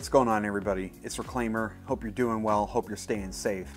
what's going on everybody? It's Reclaimer. Hope you're doing well, hope you're staying safe.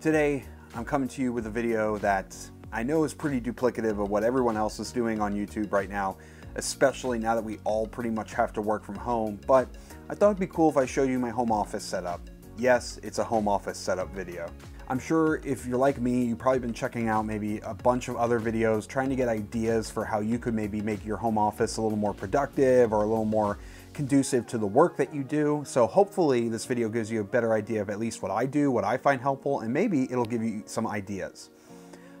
Today, I'm coming to you with a video that I know is pretty duplicative of what everyone else is doing on YouTube right now, especially now that we all pretty much have to work from home, but I thought it'd be cool if I showed you my home office setup. Yes, it's a home office setup video. I'm sure if you're like me, you've probably been checking out maybe a bunch of other videos, trying to get ideas for how you could maybe make your home office a little more productive or a little more conducive to the work that you do. So hopefully this video gives you a better idea of at least what I do, what I find helpful, and maybe it'll give you some ideas.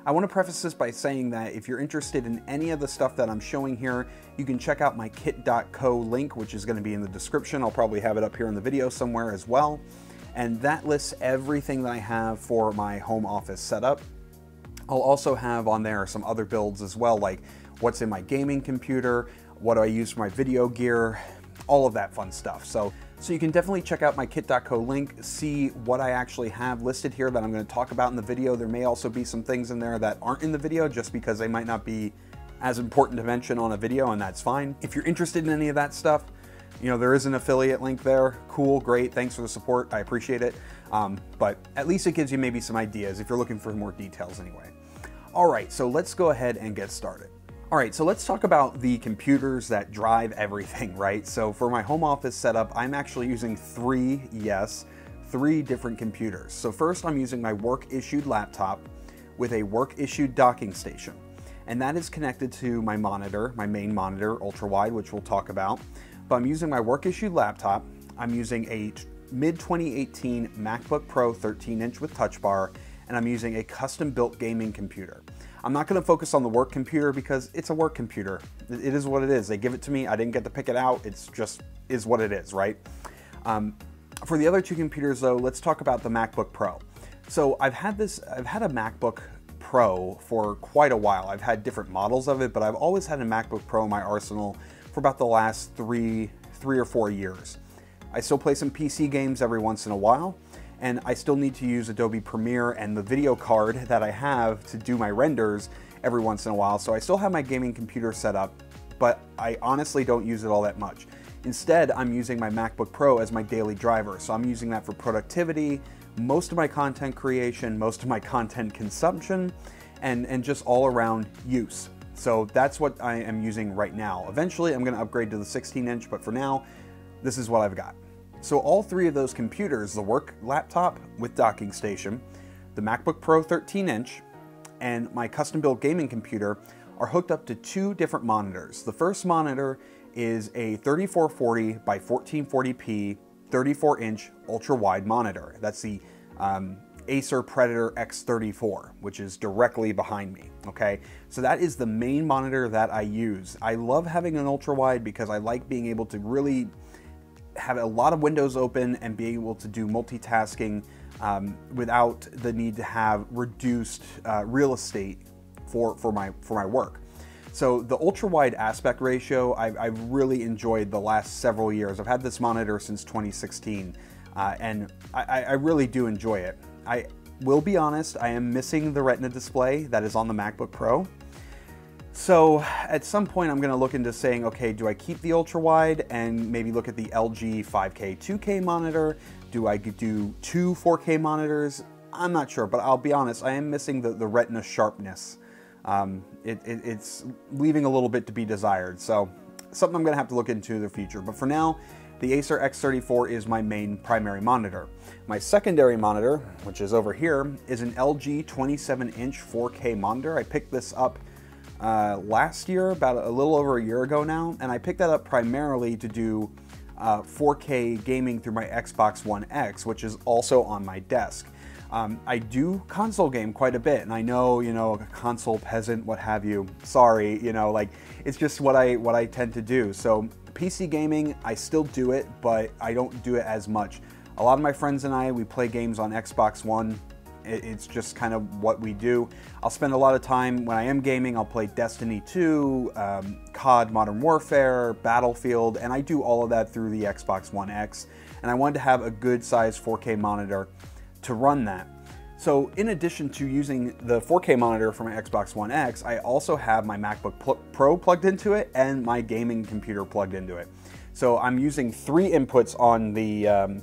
I want to preface this by saying that if you're interested in any of the stuff that I'm showing here, you can check out my kit.co link, which is going to be in the description. I'll probably have it up here in the video somewhere as well and that lists everything that I have for my home office setup. I'll also have on there some other builds as well, like what's in my gaming computer, what do I use for my video gear, all of that fun stuff. So, so you can definitely check out my kit.co link, see what I actually have listed here that I'm gonna talk about in the video. There may also be some things in there that aren't in the video just because they might not be as important to mention on a video and that's fine. If you're interested in any of that stuff, you know, there is an affiliate link there. Cool, great, thanks for the support, I appreciate it. Um, but at least it gives you maybe some ideas if you're looking for more details anyway. All right, so let's go ahead and get started. All right, so let's talk about the computers that drive everything, right? So for my home office setup, I'm actually using three, yes, three different computers. So first I'm using my work issued laptop with a work issued docking station. And that is connected to my monitor, my main monitor, ultra wide, which we'll talk about. But I'm using my work issued laptop. I'm using a mid 2018 MacBook Pro 13 inch with touch bar, and I'm using a custom built gaming computer. I'm not gonna focus on the work computer because it's a work computer. It is what it is. They give it to me. I didn't get to pick it out. It's just is what it is, right? Um, for the other two computers though, let's talk about the MacBook Pro. So I've had this, I've had a MacBook Pro for quite a while. I've had different models of it, but I've always had a MacBook Pro in my arsenal for about the last three, three or four years. I still play some PC games every once in a while, and I still need to use Adobe Premiere and the video card that I have to do my renders every once in a while. So I still have my gaming computer set up, but I honestly don't use it all that much. Instead, I'm using my MacBook Pro as my daily driver. So I'm using that for productivity, most of my content creation, most of my content consumption, and, and just all around use. So that's what I am using right now. Eventually I'm gonna upgrade to the 16 inch, but for now, this is what I've got. So all three of those computers, the work laptop with docking station, the MacBook Pro 13 inch, and my custom built gaming computer are hooked up to two different monitors. The first monitor is a 3440 by 1440p 34 inch ultra wide monitor. That's the um, Acer Predator X34, which is directly behind me, okay? So that is the main monitor that I use. I love having an ultra wide because I like being able to really have a lot of windows open and be able to do multitasking um, without the need to have reduced uh, real estate for, for, my, for my work. So the ultra wide aspect ratio, I've, I've, really enjoyed the last several years. I've had this monitor since 2016, uh, and I, I, really do enjoy it. I will be honest, I am missing the Retina display that is on the MacBook Pro. So at some point I'm gonna look into saying, okay, do I keep the ultra wide and maybe look at the LG 5K 2K monitor? Do I do two 4K monitors? I'm not sure, but I'll be honest, I am missing the, the Retina sharpness. Um, it, it, it's leaving a little bit to be desired. So something I'm gonna have to look into in the future. But for now, the Acer X34 is my main primary monitor. My secondary monitor, which is over here, is an LG 27-inch 4K monitor. I picked this up uh, last year, about a little over a year ago now, and I picked that up primarily to do uh, 4K gaming through my Xbox One X, which is also on my desk. Um, I do console game quite a bit, and I know, you know, console peasant, what have you. Sorry, you know, like it's just what I what I tend to do. So PC gaming, I still do it, but I don't do it as much. A lot of my friends and I, we play games on Xbox One. It's just kind of what we do. I'll spend a lot of time when I am gaming, I'll play Destiny 2, um, COD Modern Warfare, Battlefield, and I do all of that through the Xbox One X. And I wanted to have a good size 4K monitor to run that. So in addition to using the 4K monitor for my Xbox One X, I also have my MacBook Pro plugged into it and my gaming computer plugged into it. So I'm using three inputs on the um,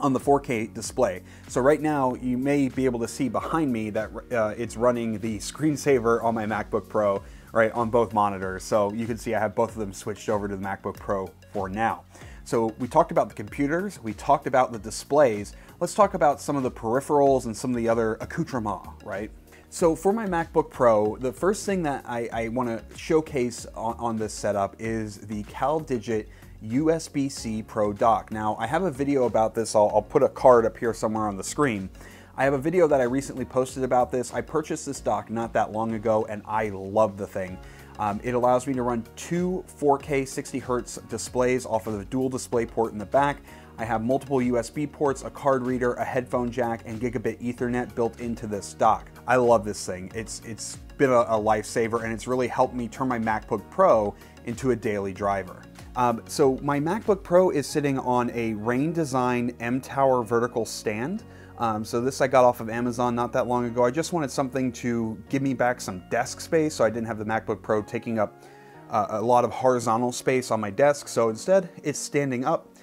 on the 4K display. So right now you may be able to see behind me that uh, it's running the screensaver on my MacBook Pro right on both monitors. So you can see I have both of them switched over to the MacBook Pro for now. So we talked about the computers, we talked about the displays. Let's talk about some of the peripherals and some of the other accoutrements, right? So for my MacBook Pro, the first thing that I, I want to showcase on, on, this setup is the CalDigit USB-C Pro dock. Now I have a video about this, I'll, I'll put a card up here somewhere on the screen. I have a video that I recently posted about this. I purchased this dock not that long ago and I love the thing. Um, it allows me to run two 4K 60 hertz displays off of the dual display port in the back. I have multiple USB ports, a card reader, a headphone jack, and gigabit ethernet built into this dock. I love this thing. It's It's been a, a lifesaver and it's really helped me turn my MacBook Pro into a daily driver. Um, so my MacBook Pro is sitting on a Rain Design M-Tower vertical stand. Um, so this I got off of Amazon not that long ago. I just wanted something to give me back some desk space so I didn't have the MacBook Pro taking up uh, a lot of horizontal space on my desk. So instead, it's standing up.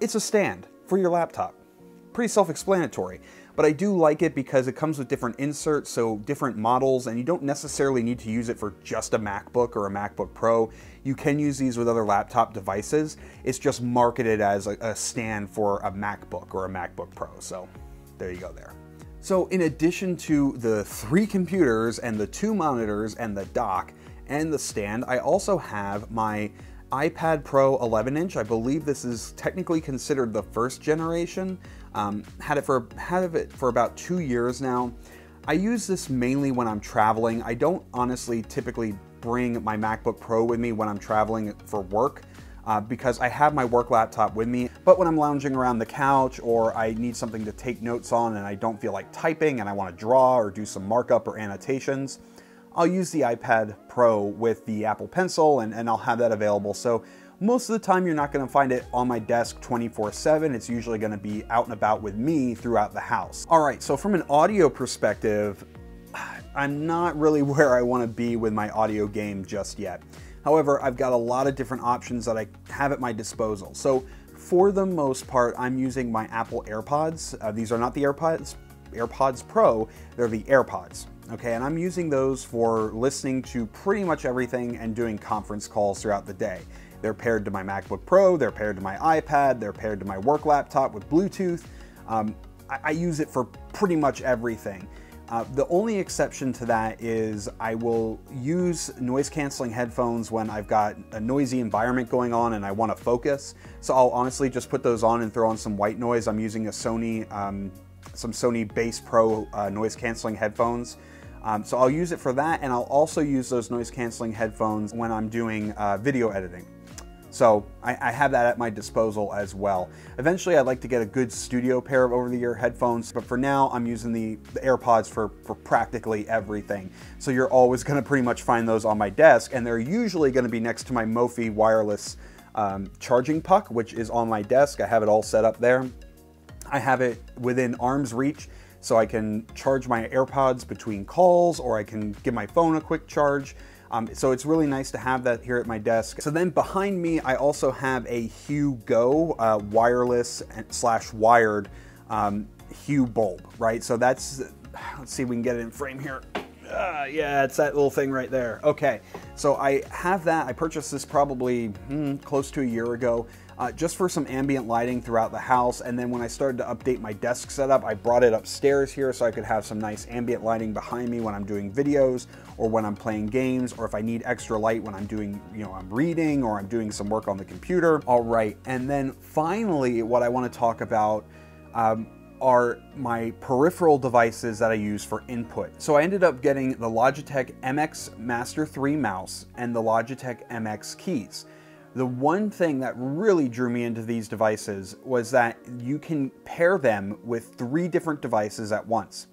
It's a stand for your laptop. Pretty self-explanatory, but I do like it because it comes with different inserts, so different models, and you don't necessarily need to use it for just a MacBook or a MacBook Pro. You can use these with other laptop devices. It's just marketed as a, a stand for a MacBook or a MacBook Pro, so there you go there. So in addition to the three computers and the two monitors and the dock and the stand, I also have my iPad Pro 11 inch. I believe this is technically considered the first generation. Um, had it for had it for about two years now. I use this mainly when I'm traveling. I don't honestly typically bring my MacBook Pro with me when I'm traveling for work uh, because I have my work laptop with me. But when I'm lounging around the couch or I need something to take notes on and I don't feel like typing and I want to draw or do some markup or annotations, I'll use the iPad Pro with the Apple Pencil and, and I'll have that available. So most of the time you're not going to find it on my desk 24-7. It's usually going to be out and about with me throughout the house. All right, so from an audio perspective, I'm not really where I want to be with my audio game just yet. However, I've got a lot of different options that I have at my disposal. So for the most part, I'm using my Apple AirPods. Uh, these are not the AirPods, AirPods Pro, they're the AirPods. Okay, and I'm using those for listening to pretty much everything and doing conference calls throughout the day. They're paired to my MacBook Pro, they're paired to my iPad, they're paired to my work laptop with Bluetooth. Um, I, I use it for pretty much everything. Uh, the only exception to that is I will use noise canceling headphones when I've got a noisy environment going on and I want to focus. So I'll honestly just put those on and throw on some white noise. I'm using a Sony, um, some Sony Bass Pro uh, noise canceling headphones. Um, so I'll use it for that and I'll also use those noise canceling headphones when I'm doing uh, video editing. So I, I, have that at my disposal as well. Eventually I'd like to get a good studio pair of over-the-ear headphones, but for now I'm using the, the, AirPods for, for practically everything. So you're always gonna pretty much find those on my desk and they're usually gonna be next to my Mophie wireless um, charging puck, which is on my desk. I have it all set up there. I have it within arm's reach so I can charge my AirPods between calls or I can give my phone a quick charge. Um, so it's really nice to have that here at my desk. So then behind me, I also have a Hue Go uh, wireless slash wired um, Hue bulb, right? So that's, let's see if we can get it in frame here. Uh, yeah, it's that little thing right there. Okay, so I have that. I purchased this probably hmm, close to a year ago uh, just for some ambient lighting throughout the house. And then when I started to update my desk setup, I brought it upstairs here so I could have some nice ambient lighting behind me when I'm doing videos or when I'm playing games or if I need extra light when I'm doing, you know, I'm reading or I'm doing some work on the computer. All right, and then finally, what I want to talk about um, are my peripheral devices that I use for input. So I ended up getting the Logitech MX Master 3 mouse and the Logitech MX keys. The one thing that really drew me into these devices was that you can pair them with three different devices at once.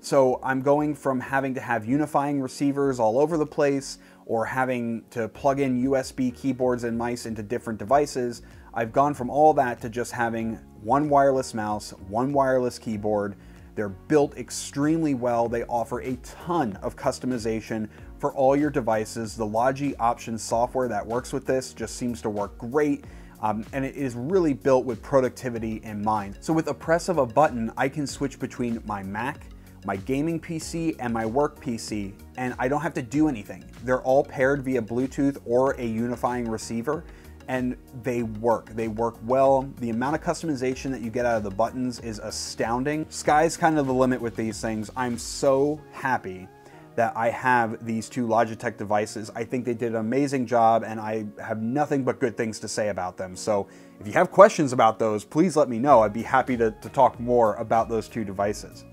So I'm going from having to have unifying receivers all over the place or having to plug in USB keyboards and mice into different devices. I've gone from all that to just having one wireless mouse, one wireless keyboard, They're built extremely well. They offer a ton of customization for all your devices. The Logi Options software that works with this just seems to work great. Um, and it is really built with productivity in mind. So with a press of a button, I can switch between my Mac, my gaming PC, and my work PC, and I don't have to do anything. They're all paired via Bluetooth or a unifying receiver, and they work. They work well. The amount of customization that you get out of the buttons is astounding. Sky's kind of the limit with these things. I'm so happy that I have these two Logitech devices. I think they did an amazing job and I have nothing but good things to say about them. So if you have questions about those, please let me know. I'd be happy to, to talk more about those two devices.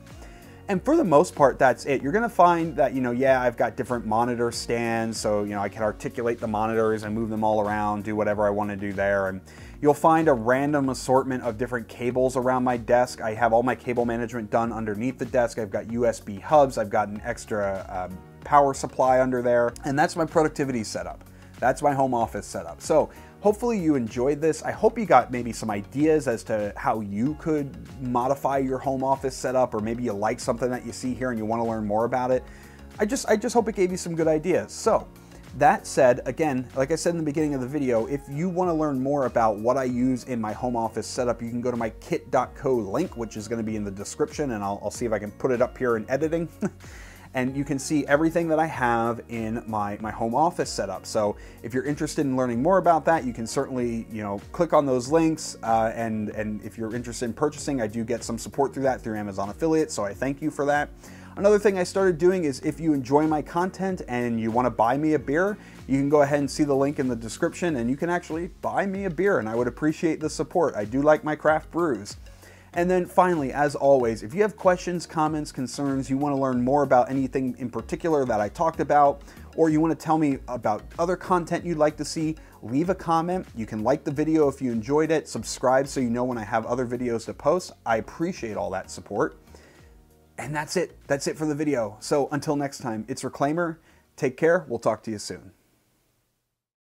And for the most part, that's it. You're gonna find that, you know, yeah, I've got different monitor stands, so, you know, I can articulate the monitors and move them all around, do whatever I wanna do there. And you'll find a random assortment of different cables around my desk. I have all my cable management done underneath the desk. I've got USB hubs, I've got an extra um, power supply under there, and that's my productivity setup. That's my home office setup. So hopefully you enjoyed this. I hope you got maybe some ideas as to how you could modify your home office setup, or maybe you like something that you see here and you want to learn more about it. I just, I just hope it gave you some good ideas. So that said, again, like I said in the beginning of the video, if you want to learn more about what I use in my home office setup, you can go to my kit.co link, which is going to be in the description, and I'll, I'll see if I can put it up here in editing. and you can see everything that I have in my, my home office setup. So if you're interested in learning more about that, you can certainly, you know, click on those links. Uh, and, and if you're interested in purchasing, I do get some support through that through Amazon affiliate. So I thank you for that. Another thing I started doing is if you enjoy my content and you want to buy me a beer, you can go ahead and see the link in the description and you can actually buy me a beer and I would appreciate the support. I do like my craft brews. And then finally, as always, if you have questions, comments, concerns, you want to learn more about anything in particular that I talked about, or you want to tell me about other content you'd like to see, leave a comment. You can like the video if you enjoyed it, subscribe so you know when I have other videos to post. I appreciate all that support. And that's it. That's it for the video. So until next time, it's Reclaimer. Take care. We'll talk to you soon.